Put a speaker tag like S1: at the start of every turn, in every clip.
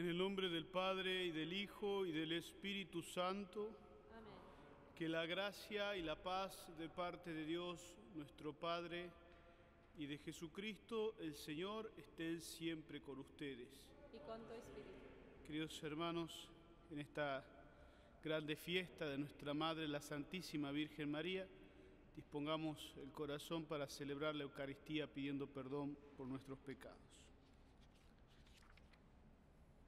S1: En el nombre del Padre y del Hijo y del Espíritu Santo. Amén. Que la gracia y la paz de parte de Dios, nuestro Padre, y de Jesucristo el Señor estén siempre con ustedes.
S2: Y con tu espíritu.
S1: Queridos hermanos, en esta grande fiesta de nuestra Madre, la Santísima Virgen María, dispongamos el corazón para celebrar la Eucaristía pidiendo perdón por nuestros pecados.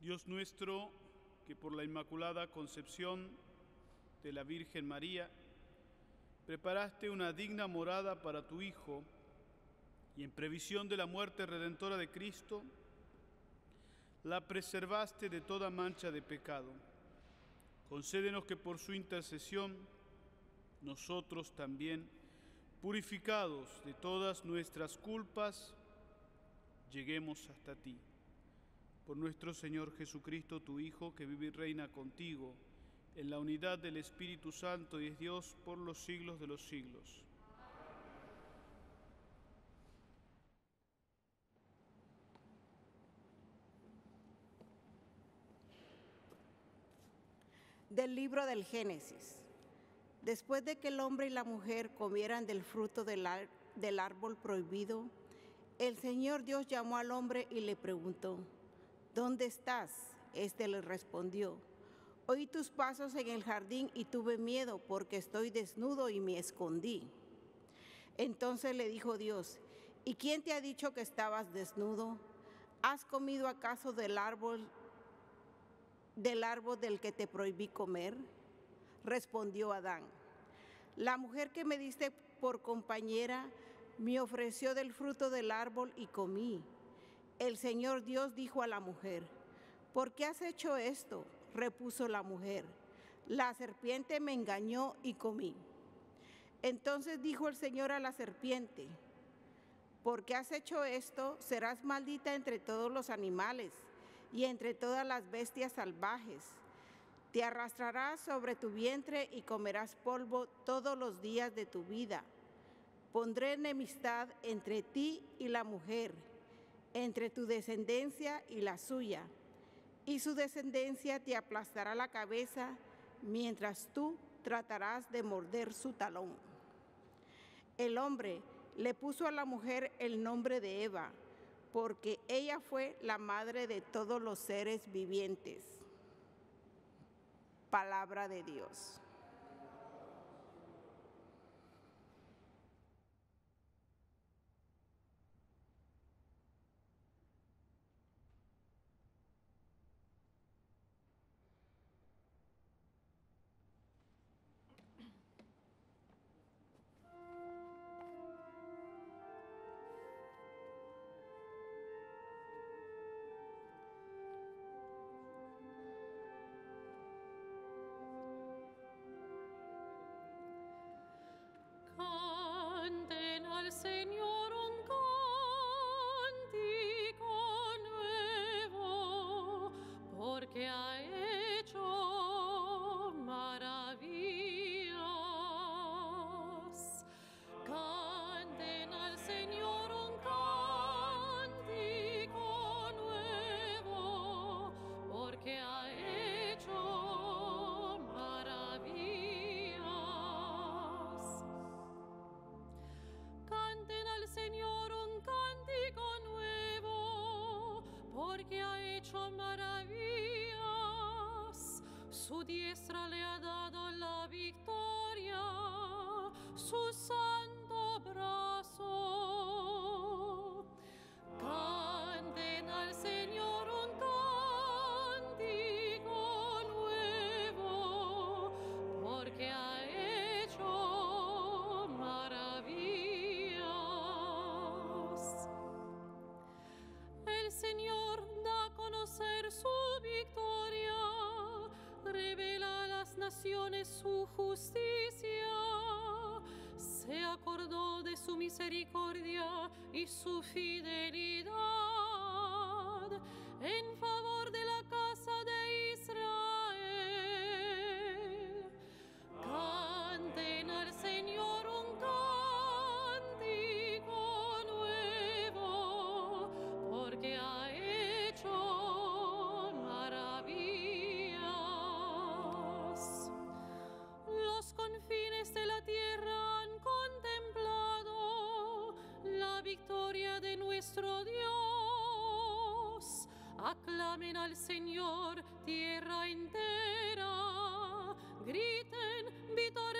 S1: Dios nuestro, que por la Inmaculada Concepción de la Virgen María, preparaste una digna morada para tu Hijo, y en previsión de la muerte redentora de Cristo, la preservaste de toda mancha de pecado. Concédenos que por su intercesión nosotros también purificados de todas nuestras culpas, lleguemos hasta ti. Por nuestro Señor Jesucristo, tu Hijo, que vive y reina contigo, en la unidad del Espíritu Santo y es Dios por los siglos de los siglos.
S3: Del libro del Génesis. Después de que el hombre y la mujer comieran del fruto del, árbol prohibido, el Señor Dios llamó al hombre y le preguntó, ¿dónde estás? Este le respondió, oí tus pasos en el jardín y tuve miedo porque estoy desnudo y me escondí. Entonces le dijo Dios, ¿y quién te ha dicho que estabas desnudo? ¿Has comido acaso del árbol del árbol del que te prohibí comer? respondió Adán. La mujer que me diste por compañera me ofreció del fruto del árbol y comí. El Señor Dios dijo a la mujer, ¿por qué has hecho esto? repuso la mujer. La serpiente me engañó y comí. Entonces dijo el Señor a la serpiente, porque has hecho esto, serás maldita entre todos los animales y entre todas las bestias salvajes. Te arrastrarás sobre tu vientre y comerás polvo todos los días de tu vida. Pondré enemistad entre ti y la mujer, entre tu descendencia y la suya, y su descendencia te aplastará la cabeza mientras tú tratarás de morder su talón. El hombre le puso a la mujer el nombre de Eva, porque ella fue la madre de todos los seres vivientes palabra de Dios.
S2: 出手。misericordia y su fidelidad. aclamen al Señor tierra entera, griten victoria.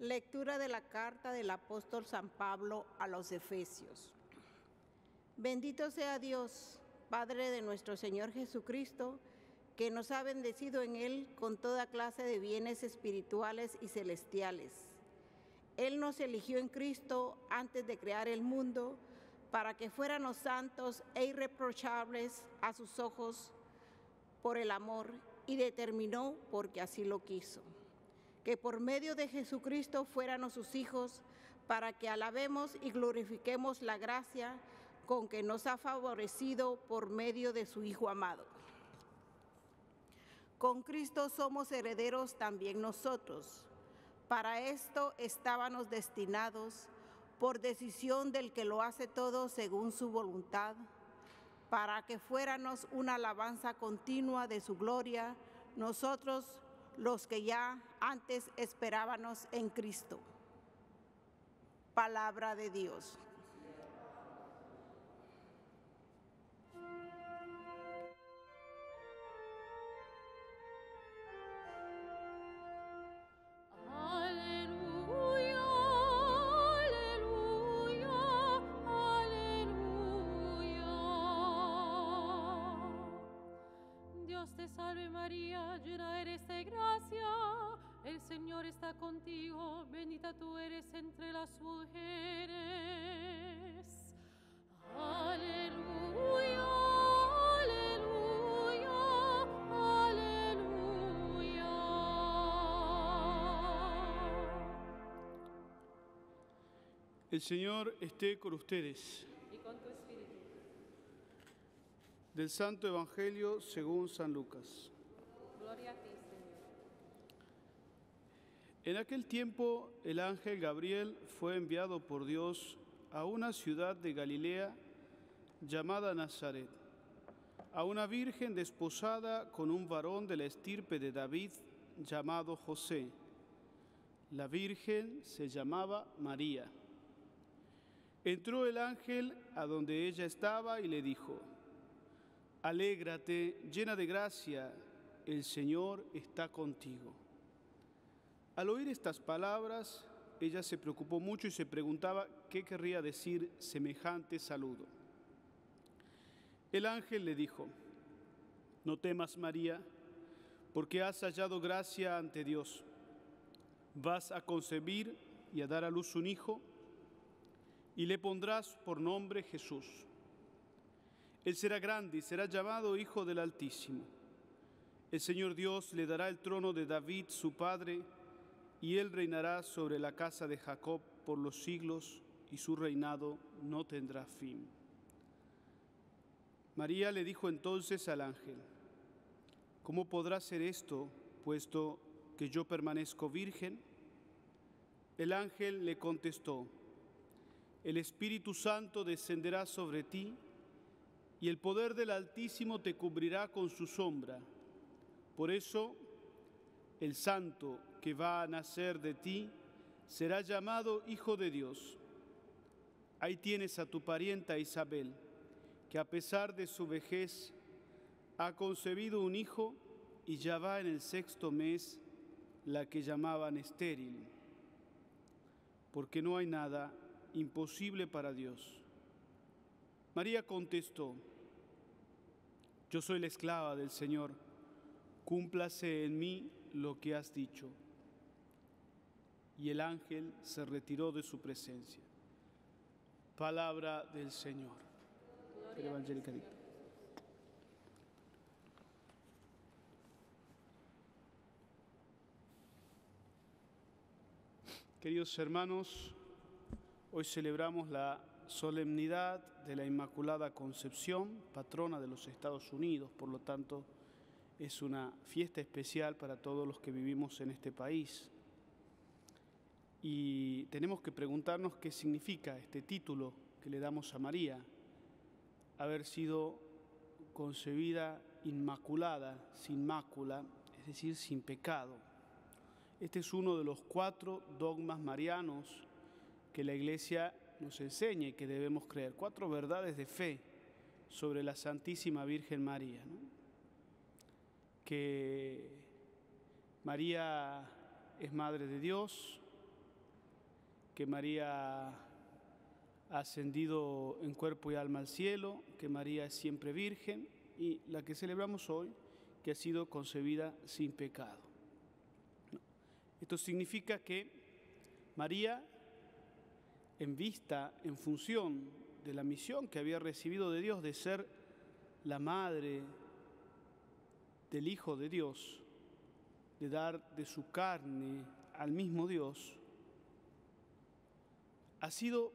S3: Lectura de la carta del apóstol San Pablo a los Efesios. Bendito sea Dios, Padre de nuestro Señor Jesucristo, que nos ha bendecido en Él con toda clase de bienes espirituales y celestiales. Él nos eligió en Cristo antes de crear el mundo para que fuéramos santos e irreprochables a sus ojos por el amor y determinó porque así lo quiso que por medio de Jesucristo fuéramos sus hijos, para que alabemos y glorifiquemos la gracia con que nos ha favorecido por medio de su Hijo amado. Con Cristo somos herederos también nosotros. Para esto estábamos destinados por decisión del que lo hace todo según su voluntad, para que fuéramos una alabanza continua de su gloria, nosotros los que ya antes esperábamos en Cristo. Palabra de Dios.
S2: Ave María, llena eres de gracia, el Señor está contigo, bendita tú eres entre las mujeres. Aleluya, aleluya,
S1: aleluya. El Señor esté con ustedes. del Santo Evangelio según San Lucas. En aquel tiempo el ángel Gabriel fue enviado por Dios a una ciudad de Galilea llamada Nazaret, a una virgen desposada con un varón de la estirpe de David llamado José. La virgen se llamaba María. Entró el ángel a donde ella estaba y le dijo, Alégrate, llena de gracia, el Señor está contigo. Al oír estas palabras, ella se preocupó mucho y se preguntaba qué querría decir semejante saludo. El ángel le dijo, no temas María, porque has hallado gracia ante Dios. Vas a concebir y a dar a luz un hijo, y le pondrás por nombre Jesús él será grande y será llamado Hijo del Altísimo. El Señor Dios le dará el trono de David, su padre, y él reinará sobre la casa de Jacob por los siglos, y su reinado no tendrá fin. María le dijo entonces al ángel, ¿cómo podrá ser esto, puesto que yo permanezco virgen? El ángel le contestó, el Espíritu Santo descenderá sobre ti, y el poder del Altísimo te cubrirá con su sombra. Por eso, el santo que va a nacer de ti será llamado Hijo de Dios. Ahí tienes a tu parienta Isabel, que a pesar de su vejez ha concebido un hijo y ya va en el sexto mes la que llamaban estéril, porque no hay nada imposible para Dios. María contestó, Yo soy la esclava del Señor, cúmplase en mí lo que has dicho. Y el ángel se retiró de su presencia. Palabra del Señor. Queridos hermanos, hoy celebramos la solemnidad de la Inmaculada Concepción, patrona de los Estados Unidos, por lo tanto es una fiesta especial para todos los que vivimos en este país. Y tenemos que preguntarnos qué significa este título que le damos a María, haber sido concebida inmaculada, sin mácula, es decir, sin pecado. Este es uno de los cuatro dogmas marianos que la Iglesia nos enseña que debemos creer. Cuatro verdades de fe sobre la Santísima Virgen María. Que María es Madre de Dios, que María ha ascendido en cuerpo y alma al cielo, que María es siempre virgen y la que celebramos hoy, que ha sido concebida sin pecado. Esto significa que María en vista, en función de la misión que había recibido de Dios de ser la madre del Hijo de Dios, de dar de su carne al mismo Dios, ha sido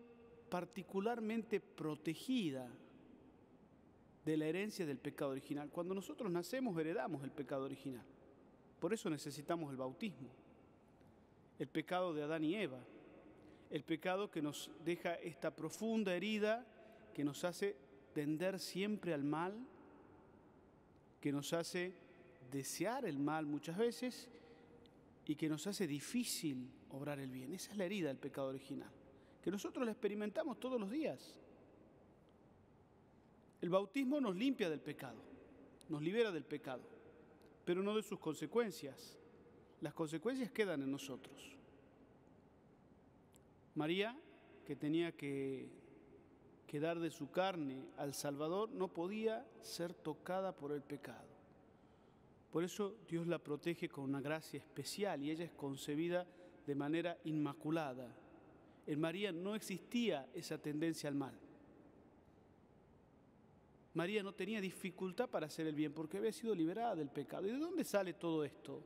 S1: particularmente protegida de la herencia del pecado original. Cuando nosotros nacemos heredamos el pecado original. Por eso necesitamos el bautismo, el pecado de Adán y Eva el pecado que nos deja esta profunda herida que nos hace tender siempre al mal, que nos hace desear el mal muchas veces y que nos hace difícil obrar el bien. Esa es la herida del pecado original, que nosotros la experimentamos todos los días. El bautismo nos limpia del pecado, nos libera del pecado, pero no de sus consecuencias. Las consecuencias quedan en nosotros. María, que tenía que, dar de su carne al Salvador, no podía ser tocada por el pecado. Por eso Dios la protege con una gracia especial y ella es concebida de manera inmaculada. En María no existía esa tendencia al mal. María no tenía dificultad para hacer el bien porque había sido liberada del pecado. ¿Y de dónde sale todo esto?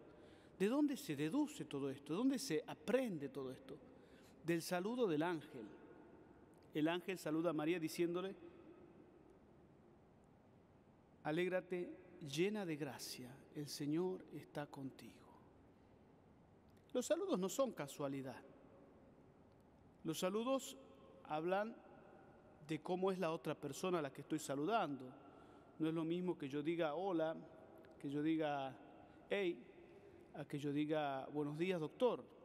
S1: ¿De dónde se deduce todo esto? ¿De dónde se aprende todo esto? del saludo del ángel. El ángel saluda a María diciéndole, alégrate llena de gracia, el Señor está contigo. Los saludos no son casualidad. Los saludos hablan de cómo es la otra persona a la que estoy saludando. No es lo mismo que yo diga hola, que yo diga hey, a que yo diga buenos días, doctor.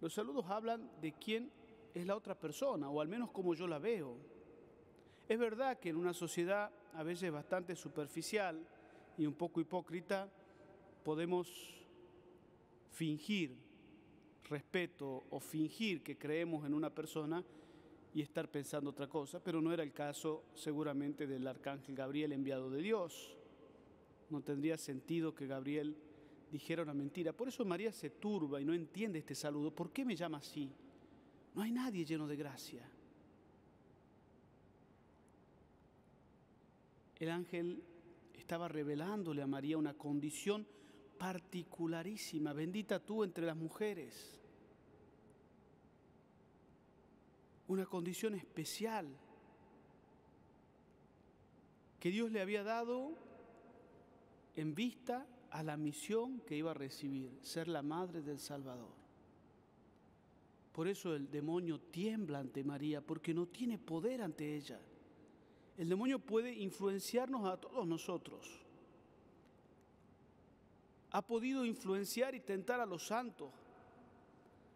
S1: Los saludos hablan de quién es la otra persona, o al menos como yo la veo. Es verdad que en una sociedad a veces bastante superficial y un poco hipócrita, podemos fingir respeto o fingir que creemos en una persona y estar pensando otra cosa, pero no era el caso seguramente del arcángel Gabriel enviado de Dios. No tendría sentido que Gabriel dijera una mentira. Por eso María se turba y no entiende este saludo. ¿Por qué me llama así? No hay nadie lleno de gracia. El ángel estaba revelándole a María una condición particularísima. Bendita tú entre las mujeres. Una condición especial que Dios le había dado en vista a la misión que iba a recibir, ser la madre del Salvador. Por eso el demonio tiembla ante María, porque no tiene poder ante ella. El demonio puede influenciarnos a todos nosotros. Ha podido influenciar y tentar a los santos,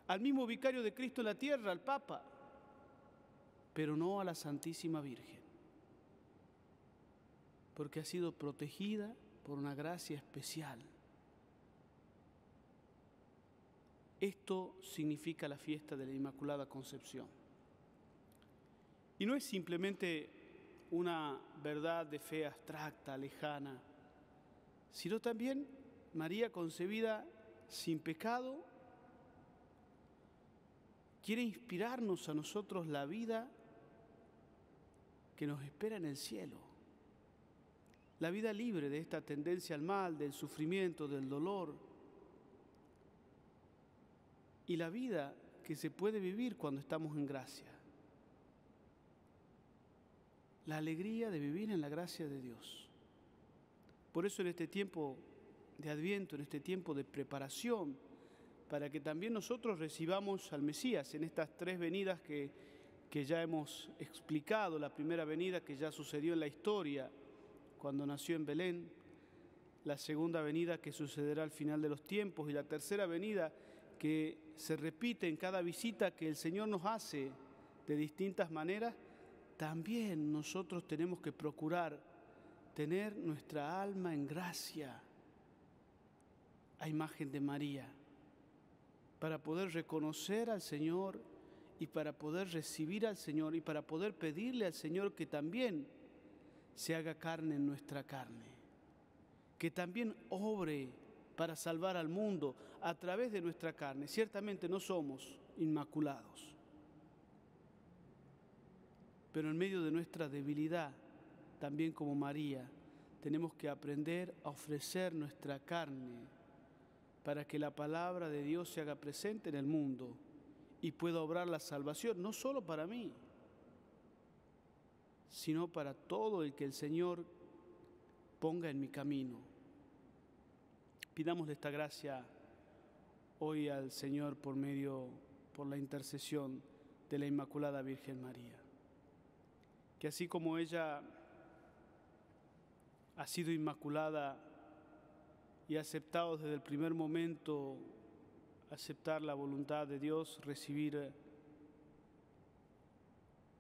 S1: al mismo vicario de Cristo en la tierra, al Papa, pero no a la Santísima Virgen, porque ha sido protegida por una gracia especial. Esto significa la fiesta de la Inmaculada Concepción. Y no es simplemente una verdad de fe abstracta, lejana, sino también María concebida sin pecado quiere inspirarnos a nosotros la vida que nos espera en el cielo la vida libre de esta tendencia al mal, del sufrimiento, del dolor. Y la vida que se puede vivir cuando estamos en gracia. La alegría de vivir en la gracia de Dios. Por eso en este tiempo de adviento, en este tiempo de preparación, para que también nosotros recibamos al Mesías en estas tres venidas que, que ya hemos explicado, la primera venida que ya sucedió en la historia, cuando nació en Belén, la segunda venida que sucederá al final de los tiempos y la tercera venida que se repite en cada visita que el Señor nos hace de distintas maneras, también nosotros tenemos que procurar tener nuestra alma en gracia a imagen de María, para poder reconocer al Señor y para poder recibir al Señor y para poder pedirle al Señor que también se haga carne en nuestra carne, que también obre para salvar al mundo a través de nuestra carne. Ciertamente no somos inmaculados, pero en medio de nuestra debilidad, también como María, tenemos que aprender a ofrecer nuestra carne para que la palabra de Dios se haga presente en el mundo y pueda obrar la salvación, no solo para mí, sino para todo el que el Señor ponga en mi camino. Pidamos esta gracia hoy al Señor por medio, por la intercesión de la Inmaculada Virgen María. Que así como ella ha sido inmaculada y ha aceptado desde el primer momento, aceptar la voluntad de Dios, recibir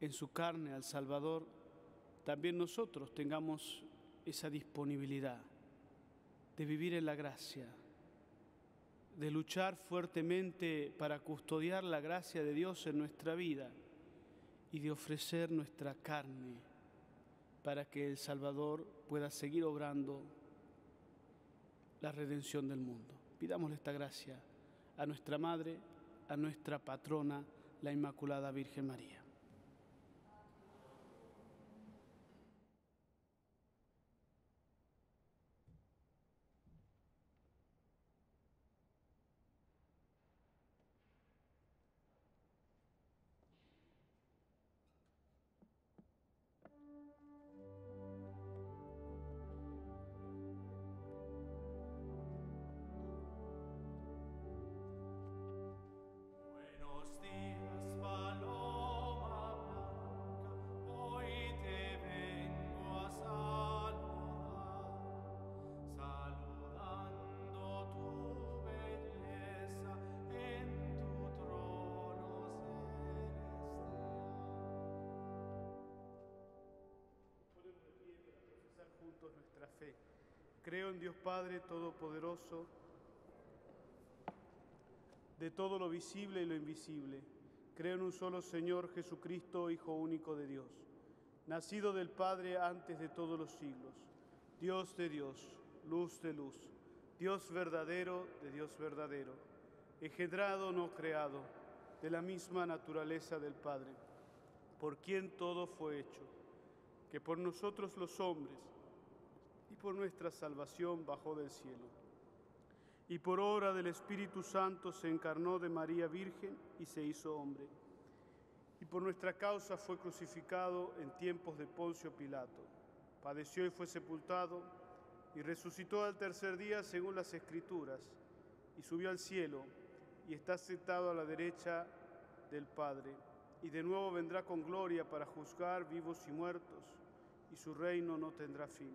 S1: en su carne al Salvador, también nosotros tengamos esa disponibilidad de vivir en la gracia, de luchar fuertemente para custodiar la gracia de Dios en nuestra vida y de ofrecer nuestra carne para que el Salvador pueda seguir obrando la redención del mundo. Pidámosle esta gracia a nuestra Madre, a nuestra patrona, la Inmaculada Virgen María. creo en Dios Padre Todopoderoso, de todo lo visible y lo invisible. Creo en un solo Señor Jesucristo, Hijo único de Dios, nacido del Padre antes de todos los siglos, Dios de Dios, luz de luz, Dios verdadero de Dios verdadero, ejedrado no creado, de la misma naturaleza del Padre, por quien todo fue hecho, que por nosotros los hombres, y por nuestra salvación bajó del cielo. Y por obra del Espíritu Santo se encarnó de María Virgen y se hizo hombre. Y por nuestra causa fue crucificado en tiempos de Poncio Pilato. Padeció y fue sepultado y resucitó al tercer día según las Escrituras y subió al cielo y está sentado a la derecha del Padre. Y de nuevo vendrá con gloria para juzgar vivos y muertos y su reino no tendrá fin.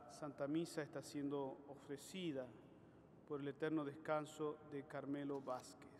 S1: Santa Misa está siendo ofrecida por el eterno descanso de Carmelo Vázquez.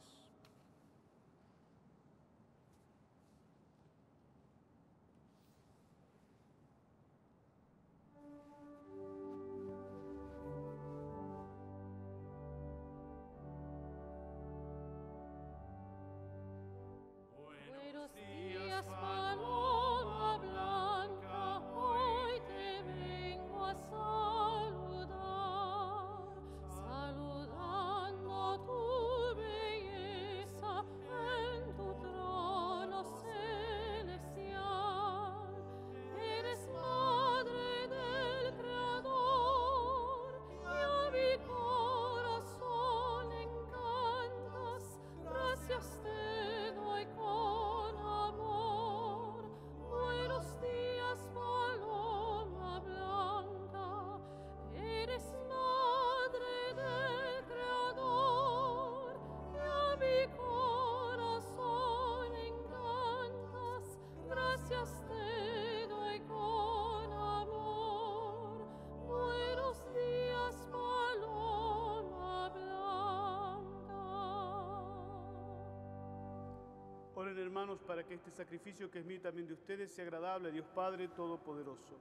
S1: para que este sacrificio que es mío también de ustedes sea agradable a Dios Padre Todopoderoso.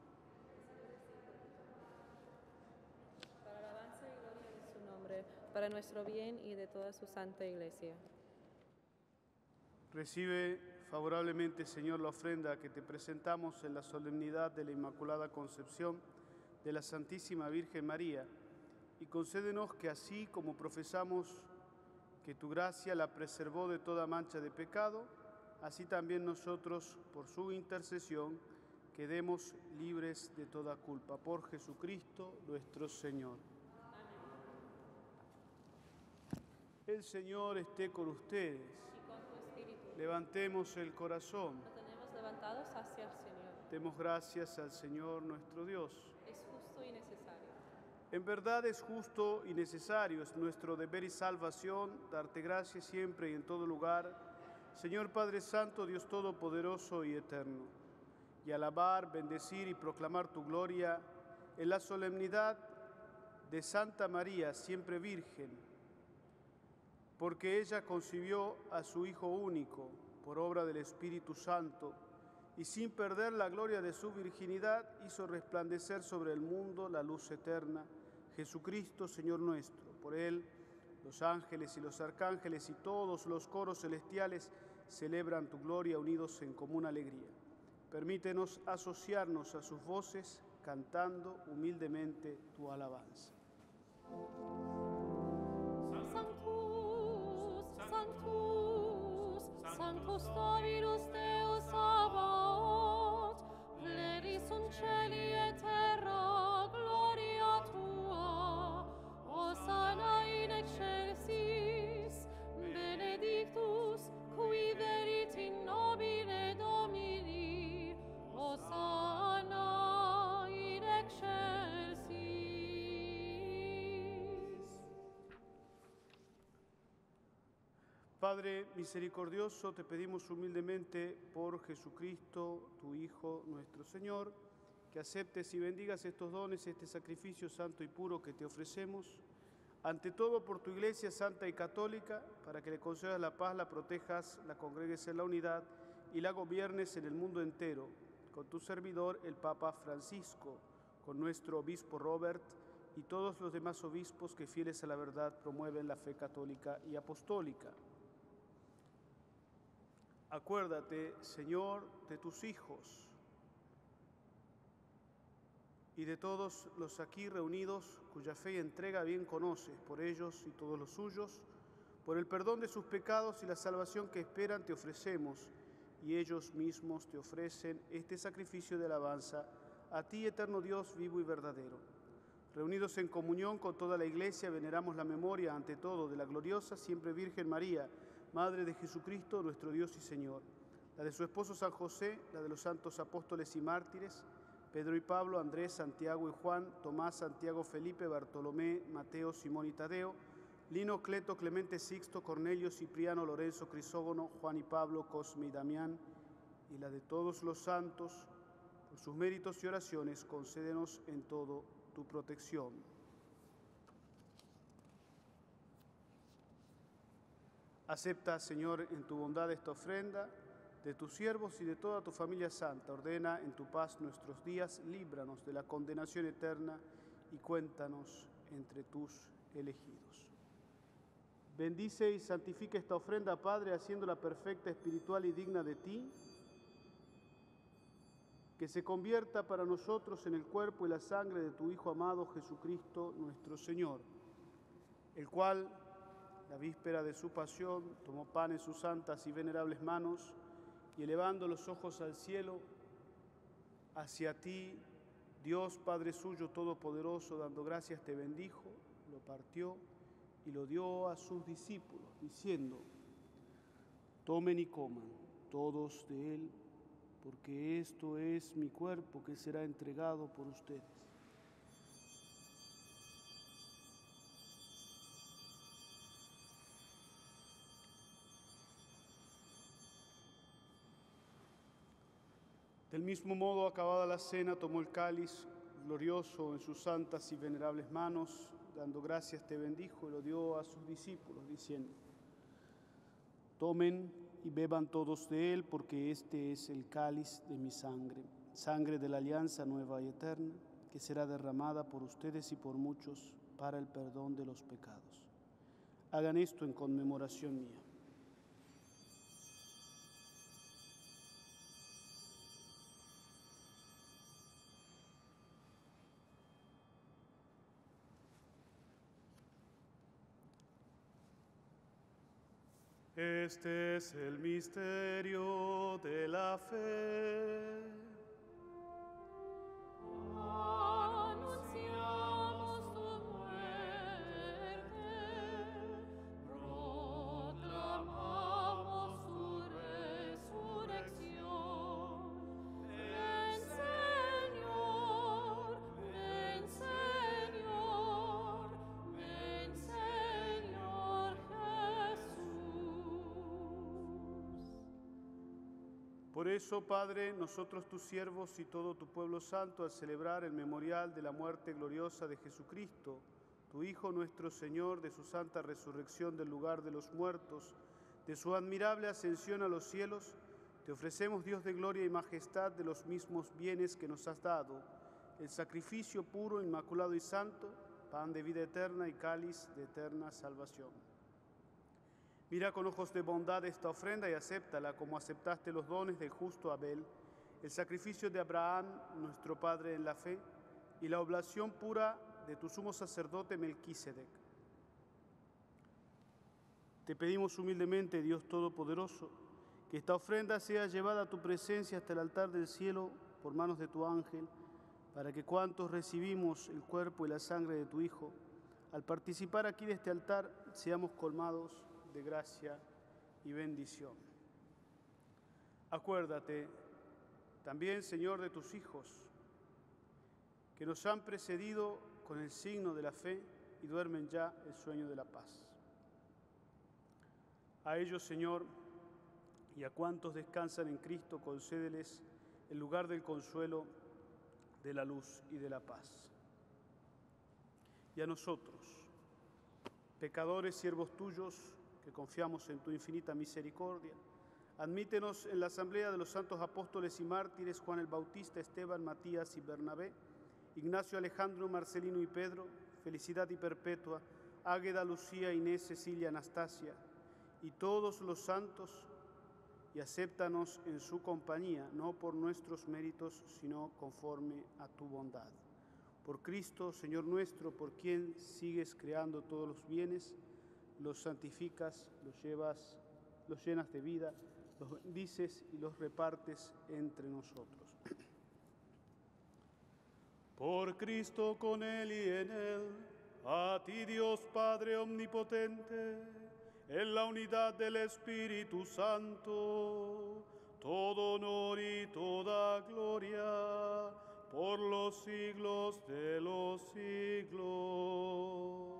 S2: Para y gloria de su nombre, para nuestro bien y de toda su santa iglesia.
S1: Recibe favorablemente, Señor, la ofrenda que te presentamos en la solemnidad de la Inmaculada Concepción de la Santísima Virgen María, y concédenos que así como profesamos que tu gracia la preservó de toda mancha de pecado, así también nosotros, por su intercesión, quedemos libres de toda culpa. Por Jesucristo nuestro Señor. El Señor esté con ustedes. Levantemos el corazón.
S2: tenemos levantados hacia el Señor.
S1: Demos gracias al Señor nuestro Dios.
S2: Es justo y necesario.
S1: En verdad es justo y necesario, es nuestro deber y salvación darte gracias siempre y en todo lugar Señor Padre Santo, Dios Todopoderoso y Eterno, y alabar, bendecir y proclamar tu gloria en la solemnidad de Santa María, siempre Virgen, porque ella concibió a su Hijo único por obra del Espíritu Santo, y sin perder la gloria de su virginidad hizo resplandecer sobre el mundo la luz eterna, Jesucristo, Señor nuestro. Por él, los ángeles y los arcángeles y todos los coros celestiales celebran tu gloria unidos en común alegría. Permítenos asociarnos a sus voces cantando humildemente tu alabanza.
S2: Sanctus, Sanctus, Sanctus Dominus Deus Sabaoth, un celi et
S1: Padre misericordioso, te pedimos humildemente por Jesucristo, tu Hijo, nuestro Señor, que aceptes y bendigas estos dones, este sacrificio santo y puro que te ofrecemos, ante todo por tu Iglesia Santa y Católica, para que le concedas la paz, la protejas, la congregues en la unidad y la gobiernes en el mundo entero, con tu servidor el Papa Francisco, con nuestro Obispo Robert, y todos los demás obispos que fieles a la verdad promueven la fe católica y apostólica. Acuérdate, Señor, de tus hijos y de todos los aquí reunidos cuya fe y entrega bien conoces, por ellos y todos los suyos, por el perdón de sus pecados y la salvación que esperan te ofrecemos, y ellos mismos te ofrecen este sacrificio de alabanza a ti, eterno Dios, vivo y verdadero. Reunidos en comunión con toda la Iglesia, veneramos la memoria, ante todo, de la gloriosa siempre Virgen María, Madre de Jesucristo, nuestro Dios y Señor, la de su esposo San José, la de los santos apóstoles y mártires, Pedro y Pablo, Andrés, Santiago y Juan, Tomás, Santiago, Felipe, Bartolomé, Mateo, Simón y Tadeo, Lino, Cleto, Clemente, Sixto, Cornelio, Cipriano, Lorenzo, Crisógono, Juan y Pablo, Cosme y Damián, y la de todos los santos, por sus méritos y oraciones, concédenos en todo tu protección. Acepta, Señor, en tu bondad esta ofrenda de tus siervos y de toda tu familia santa. Ordena en tu paz nuestros días, líbranos de la condenación eterna y cuéntanos entre tus elegidos. Bendice y santifica esta ofrenda, Padre, haciéndola perfecta, espiritual y digna de ti, que se convierta para nosotros en el cuerpo y la sangre de tu Hijo amado Jesucristo, nuestro Señor, el cual la víspera de su pasión, tomó pan en sus santas y venerables manos y elevando los ojos al cielo, hacia ti, Dios Padre suyo todopoderoso, dando gracias, te bendijo, lo partió y lo dio a sus discípulos, diciendo, tomen y coman todos de él, porque esto es mi cuerpo que será entregado por ustedes. mismo modo, acabada la cena, tomó el cáliz glorioso en sus santas y venerables manos, dando gracias te bendijo y lo dio a sus discípulos, diciendo, tomen y beban todos de él, porque este es el cáliz de mi sangre, sangre de la alianza nueva y eterna, que será derramada por ustedes y por muchos para el perdón de los pecados. Hagan esto en conmemoración mía. Este es el misterio de la fe.
S2: Ah.
S1: eso, Padre, nosotros tus siervos y todo tu pueblo santo, al celebrar el memorial de la muerte gloriosa de Jesucristo, tu Hijo nuestro Señor, de su santa resurrección del lugar de los muertos, de su admirable ascensión a los cielos, te ofrecemos, Dios de gloria y majestad, de los mismos bienes que nos has dado, el sacrificio puro, inmaculado y santo, pan de vida eterna y cáliz de eterna salvación. Mira con ojos de bondad esta ofrenda y acéptala como aceptaste los dones del justo Abel, el sacrificio de Abraham, nuestro Padre en la fe, y la oblación pura de tu sumo sacerdote Melquisedec. Te pedimos humildemente, Dios Todopoderoso, que esta ofrenda sea llevada a tu presencia hasta el altar del cielo por manos de tu ángel, para que cuantos recibimos el cuerpo y la sangre de tu Hijo, al participar aquí de este altar, seamos colmados de gracia y bendición. Acuérdate también, Señor, de tus hijos, que nos han precedido con el signo de la fe y duermen ya el sueño de la paz. A ellos, Señor, y a cuantos descansan en Cristo, concédeles el lugar del consuelo, de la luz y de la paz. Y a nosotros, pecadores siervos tuyos, confiamos en tu infinita misericordia. Admítenos en la asamblea de los santos apóstoles y mártires Juan el Bautista, Esteban, Matías y Bernabé, Ignacio, Alejandro, Marcelino y Pedro, Felicidad y Perpetua, Águeda, Lucía, Inés, Cecilia, Anastasia y todos los santos, y acéptanos en su compañía, no por nuestros méritos, sino conforme a tu bondad. Por Cristo, Señor nuestro, por quien sigues creando todos los bienes, los santificas, los llevas, los llenas de vida, los bendices y los repartes entre nosotros. Por Cristo con Él y en Él, a ti Dios Padre Omnipotente, en la unidad del Espíritu Santo, todo honor y toda gloria por los siglos de los siglos.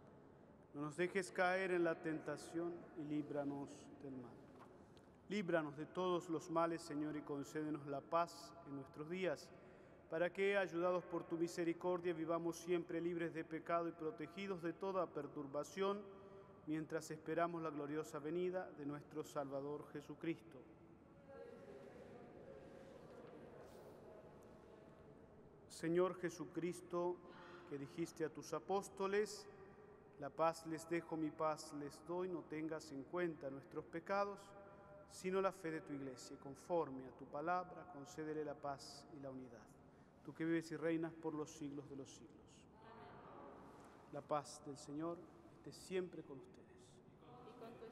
S1: No nos dejes caer en la tentación y líbranos del mal. Líbranos de todos los males, Señor, y concédenos la paz en nuestros días, para que, ayudados por tu misericordia, vivamos siempre libres de pecado y protegidos de toda perturbación, mientras esperamos la gloriosa venida de nuestro Salvador Jesucristo. Señor Jesucristo, que dijiste a tus apóstoles, la paz les dejo, mi paz les doy, no tengas en cuenta nuestros pecados, sino la fe de tu iglesia. Conforme a tu palabra, concédele la paz y la unidad. Tú que vives y reinas por los siglos de los siglos. La paz del Señor esté siempre con ustedes.
S2: Y con tu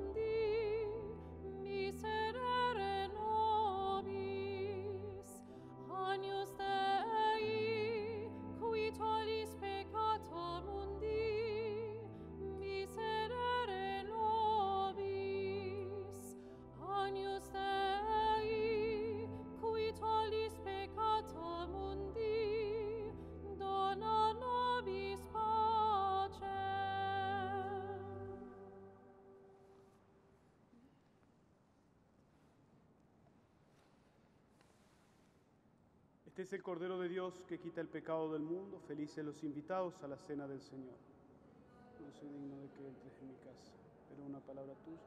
S2: espíritu.
S1: es el Cordero de Dios que quita el pecado del mundo. Felices los invitados a la cena del Señor. No soy digno de que entres en mi casa, pero una palabra tuya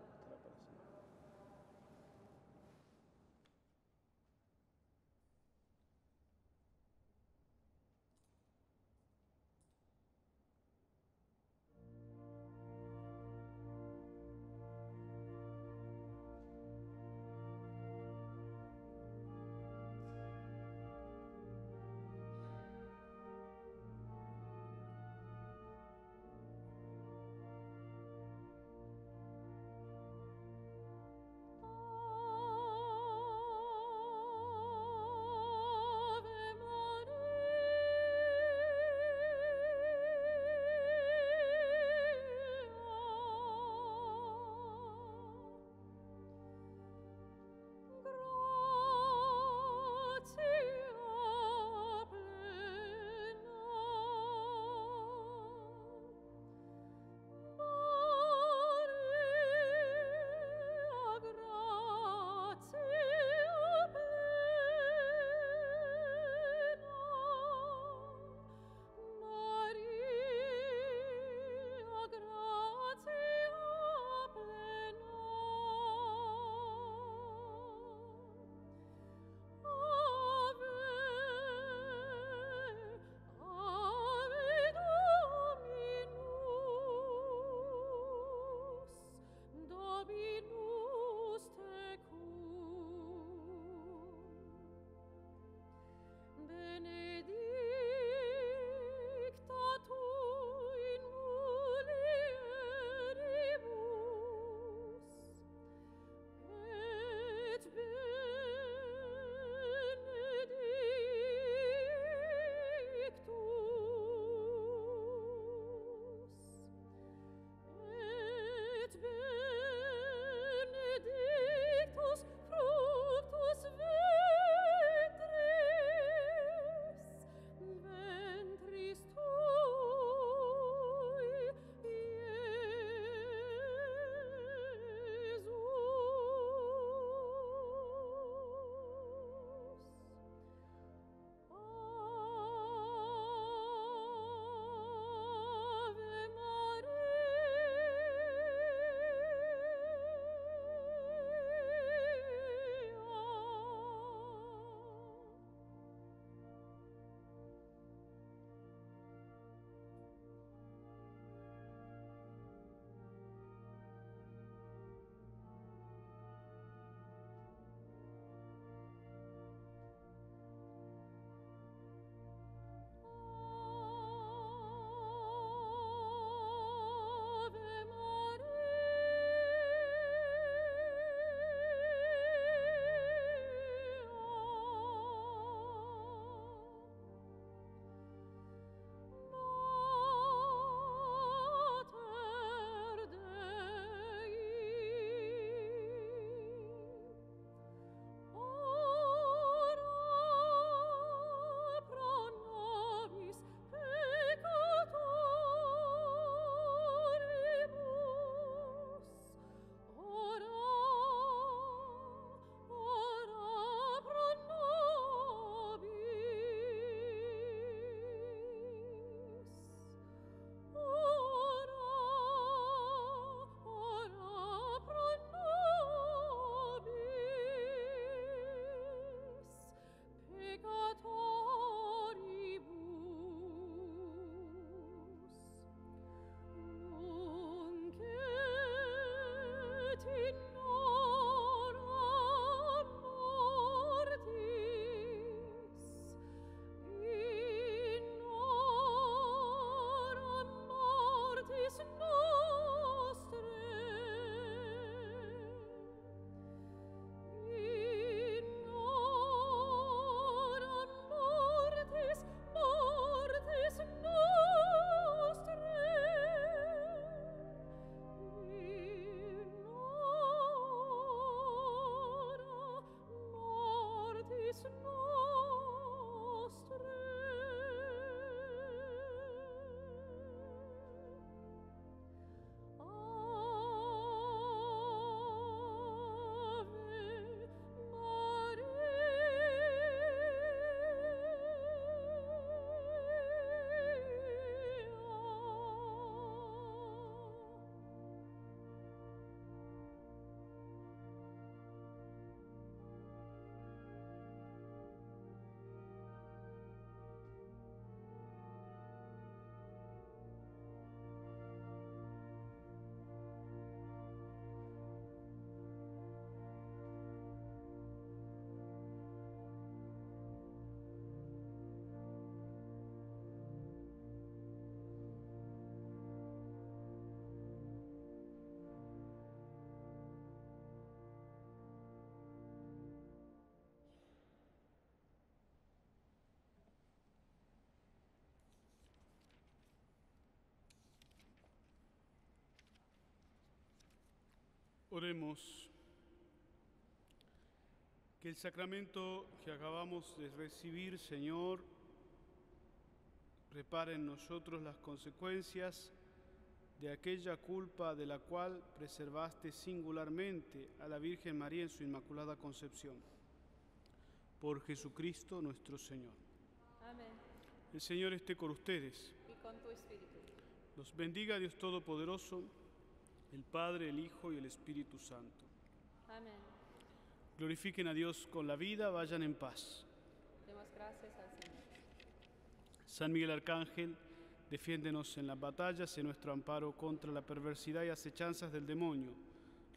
S1: Oremos. Que el sacramento que acabamos de recibir, Señor, prepare en nosotros las consecuencias de aquella culpa de la cual preservaste singularmente a la Virgen María en su Inmaculada Concepción. Por Jesucristo nuestro Señor. Amén. El Señor esté con ustedes.
S2: Y con tu espíritu.
S1: Los bendiga Dios Todopoderoso el Padre, el Hijo y el Espíritu Santo. Amén. Glorifiquen a Dios con la vida, vayan en paz.
S2: Demos gracias al Señor.
S1: San Miguel Arcángel, defiéndenos en las batallas, en nuestro amparo contra la perversidad y acechanzas del demonio.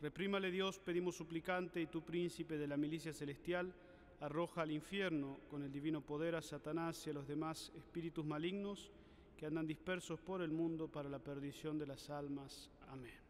S1: Reprímale Dios, pedimos suplicante, y tu príncipe de la milicia celestial, arroja al infierno con el divino poder a Satanás y a los demás espíritus malignos que andan dispersos por el mundo para la perdición de las almas. Amén.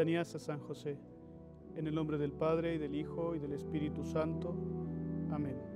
S1: letanías San José, en el nombre del Padre, y del Hijo, y del Espíritu Santo. Amén.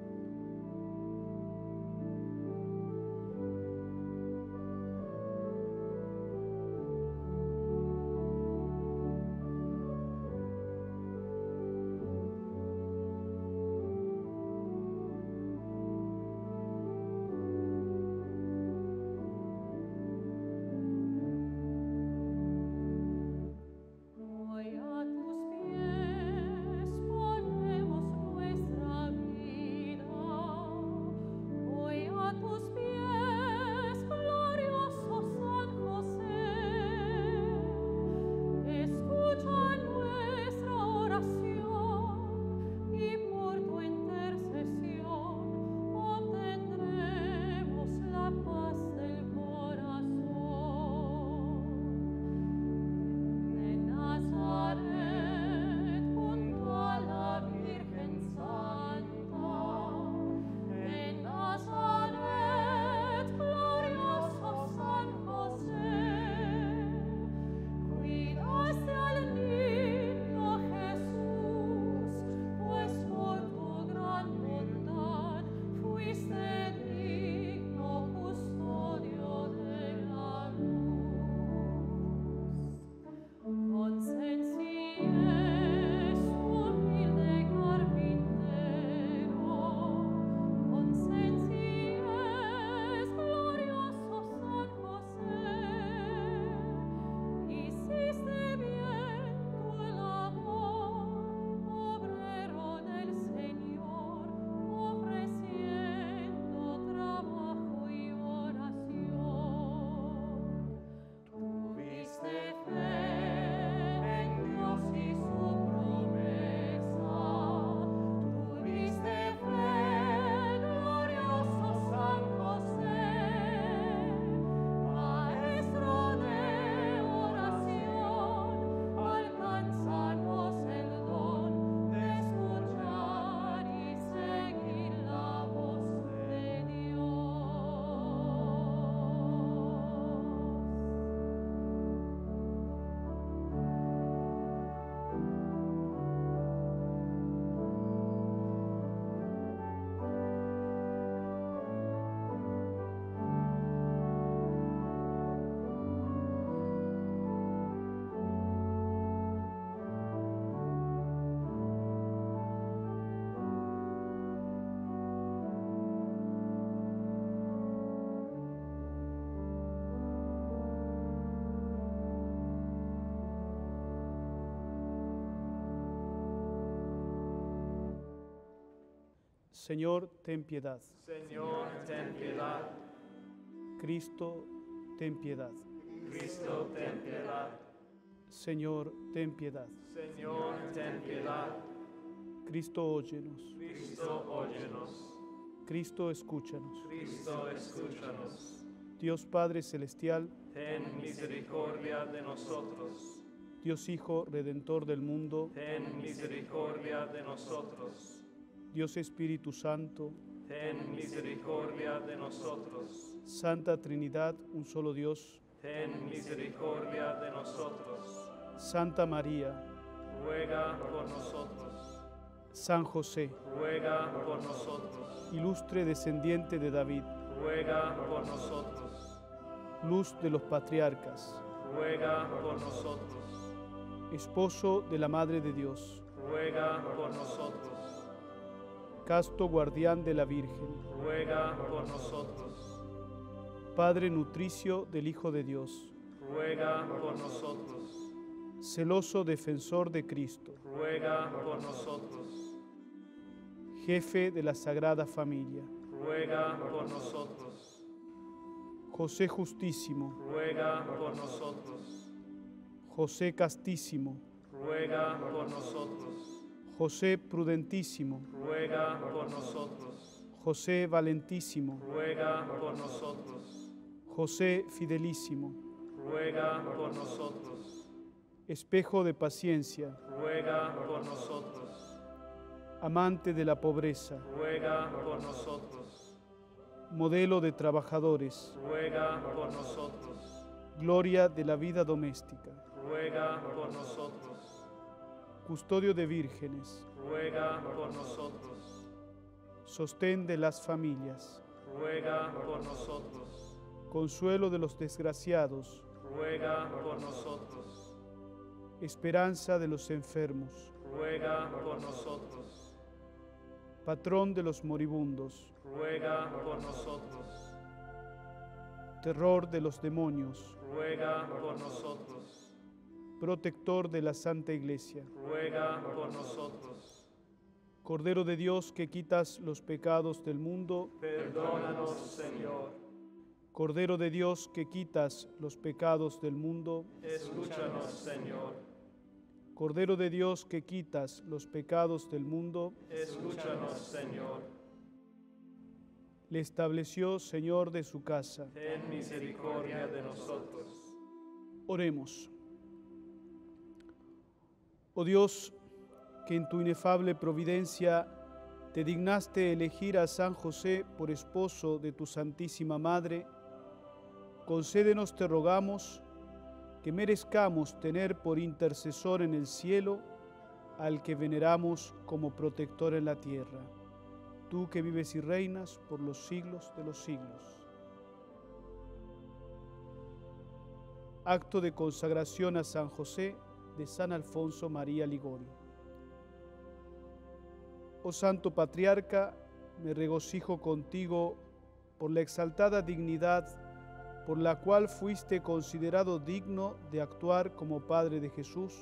S1: Señor, ten piedad. Señor,
S4: ten piedad.
S1: Cristo, ten piedad. Cristo,
S4: ten piedad.
S1: Señor, ten piedad. Señor, ten piedad. Cristo, óyenos. Cristo,
S2: óyenos.
S1: Cristo, escúchanos. Cristo,
S4: escúchanos.
S1: Dios Padre Celestial, ten
S4: misericordia de nosotros.
S1: Dios Hijo Redentor del mundo, ten
S4: misericordia de nosotros.
S1: Dios Espíritu Santo, ten
S4: misericordia de nosotros.
S1: Santa Trinidad, un solo Dios, ten
S4: misericordia de nosotros.
S1: Santa María,
S4: ruega por nosotros.
S1: San José,
S4: ruega por nosotros.
S1: Ilustre descendiente de David,
S4: ruega por nosotros.
S1: Luz de los patriarcas,
S4: ruega por nosotros.
S1: Esposo de la Madre de Dios,
S4: ruega por nosotros
S1: casto guardián de la Virgen,
S4: ruega por nosotros.
S1: Padre nutricio del Hijo de Dios,
S4: ruega por nosotros.
S1: Celoso defensor de Cristo,
S4: ruega por nosotros.
S1: Jefe de la Sagrada Familia,
S4: ruega por nosotros.
S1: José Justísimo,
S4: ruega por nosotros.
S1: José Castísimo,
S4: ruega por nosotros.
S1: José prudentísimo,
S4: ruega por nosotros.
S1: José valentísimo,
S4: ruega por nosotros.
S1: José fidelísimo,
S4: ruega por nosotros.
S1: Espejo de paciencia,
S4: ruega por nosotros.
S1: Amante de la pobreza,
S4: ruega por nosotros.
S1: Modelo de trabajadores,
S4: ruega por nosotros.
S1: Gloria de la vida doméstica,
S4: ruega por nosotros
S1: custodio de vírgenes,
S4: ruega por nosotros.
S1: Sostén de las familias,
S4: ruega por nosotros.
S1: Consuelo de los desgraciados,
S4: ruega por nosotros.
S1: Esperanza de los enfermos,
S4: ruega por nosotros.
S1: Patrón de los moribundos,
S4: ruega por nosotros.
S1: Terror de los demonios,
S4: ruega por nosotros
S1: protector de la Santa Iglesia.
S4: Ruega por nosotros.
S1: Cordero de Dios que quitas los pecados del mundo,
S4: perdónanos Señor.
S1: Cordero de Dios que quitas los pecados del mundo,
S4: escúchanos Señor.
S1: Cordero de Dios que quitas los pecados del mundo, escúchanos
S4: Señor.
S1: Le estableció Señor de su casa. Ten
S4: misericordia de nosotros.
S1: Oremos. Oh Dios, que en tu inefable providencia te dignaste elegir a San José por esposo de tu Santísima Madre, concédenos, te rogamos, que merezcamos tener por intercesor en el cielo al que veneramos como protector en la tierra, tú que vives y reinas por los siglos de los siglos. Acto de consagración a San José, de San Alfonso María Ligorio. Oh Santo Patriarca, me regocijo contigo por la exaltada dignidad por la cual fuiste considerado digno de actuar como Padre de Jesús,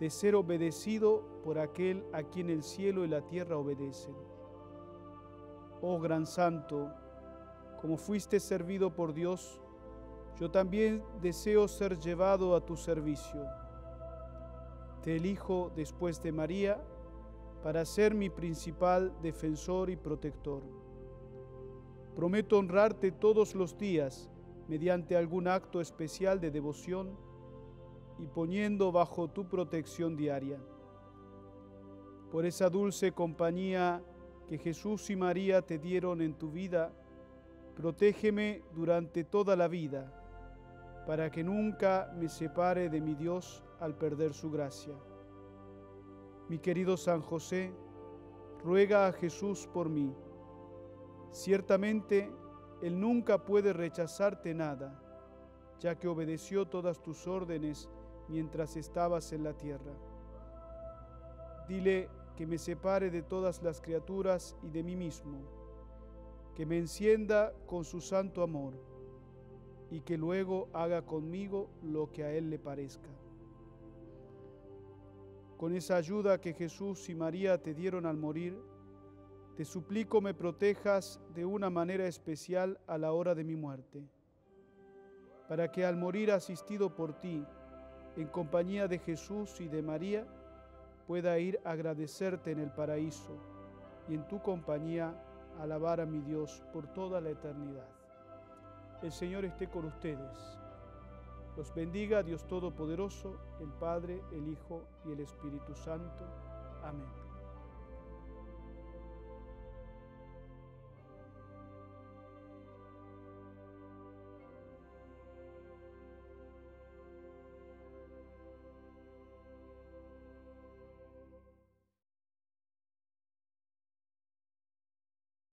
S1: de ser obedecido por aquel a quien el cielo y la tierra obedecen. Oh Gran Santo, como fuiste servido por Dios, yo también deseo ser llevado a tu servicio. Te elijo después de María para ser mi principal defensor y protector. Prometo honrarte todos los días mediante algún acto especial de devoción y poniendo bajo tu protección diaria. Por esa dulce compañía que Jesús y María te dieron en tu vida, protégeme durante toda la vida, para que nunca me separe de mi Dios al perder su gracia. Mi querido San José, ruega a Jesús por mí. Ciertamente, Él nunca puede rechazarte nada, ya que obedeció todas tus órdenes mientras estabas en la tierra. Dile que me separe de todas las criaturas y de mí mismo, que me encienda con su santo amor y que luego haga conmigo lo que a Él le parezca con esa ayuda que Jesús y María te dieron al morir, te suplico me protejas de una manera especial a la hora de mi muerte, para que al morir asistido por ti, en compañía de Jesús y de María, pueda ir a agradecerte en el paraíso y en tu compañía alabar a mi Dios por toda la eternidad. El Señor esté con ustedes los bendiga Dios Todopoderoso, el Padre, el Hijo y el Espíritu Santo. Amén.